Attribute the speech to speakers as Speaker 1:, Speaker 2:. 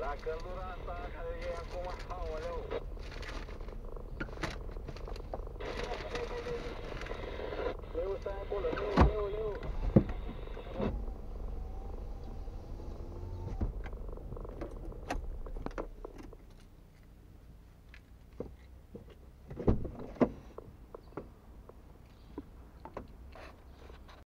Speaker 1: La căldura asta care